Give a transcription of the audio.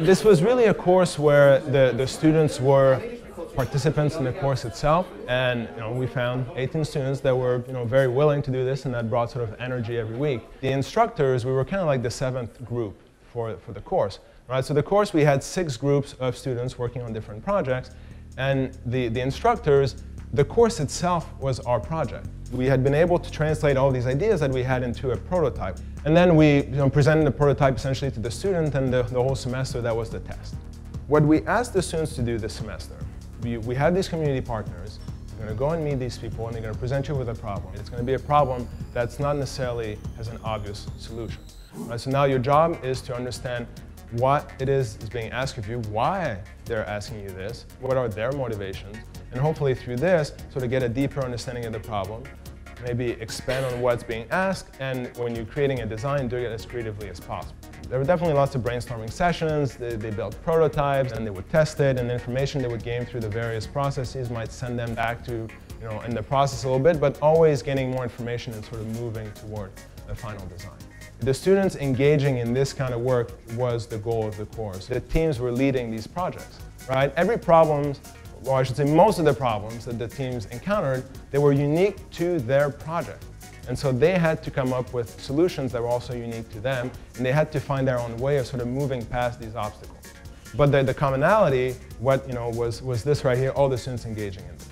This was really a course where the, the students were participants in the course itself, and you know, we found 18 students that were you know, very willing to do this and that brought sort of energy every week. The instructors, we were kind of like the seventh group for, for the course. Right? So the course, we had six groups of students working on different projects, and the, the instructors, the course itself was our project. We had been able to translate all these ideas that we had into a prototype. And then we you know, presented the prototype essentially to the student, and the, the whole semester, that was the test. What we asked the students to do this semester we, we have these community partners. You're going to go and meet these people and they're going to present you with a problem. It's going to be a problem that's not necessarily has an obvious solution. Right, so now your job is to understand what it is is being asked of you, why they're asking you this, what are their motivations, and hopefully through this, sort of get a deeper understanding of the problem, maybe expand on what's being asked, and when you're creating a design, do it as creatively as possible. There were definitely lots of brainstorming sessions. They, they, built prototypes and they would test it and the information they would gain through the various processes might send them back to, you know, in the process a little bit, but always getting more information and sort of moving toward the final design. The students engaging in this kind of work was the goal of the course. The teams were leading these projects, right? Every problem, or I should say most of the problems that the teams encountered, they were unique to their project. And so they had to come up with solutions that were also unique to them, and they had to find their own way of sort of moving past these obstacles. But the, the commonality, what you know, was, was this right here, all the students engaging in this.